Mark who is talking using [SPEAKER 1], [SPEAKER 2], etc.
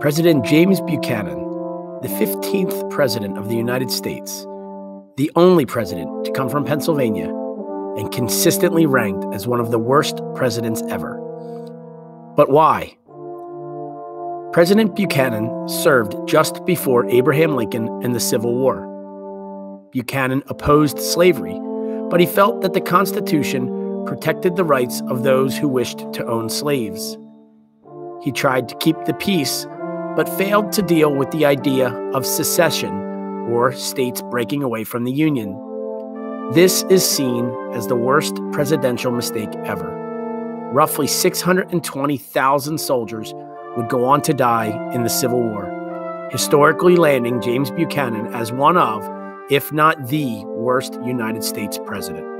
[SPEAKER 1] President James Buchanan, the 15th President of the United States, the only president to come from Pennsylvania, and consistently ranked as one of the worst presidents ever. But why? President Buchanan served just before Abraham Lincoln and the Civil War. Buchanan opposed slavery, but he felt that the Constitution protected the rights of those who wished to own slaves. He tried to keep the peace, but failed to deal with the idea of secession, or states breaking away from the Union. This is seen as the worst presidential mistake ever. Roughly 620,000 soldiers would go on to die in the Civil War, historically landing James Buchanan as one of, if not the worst United States president.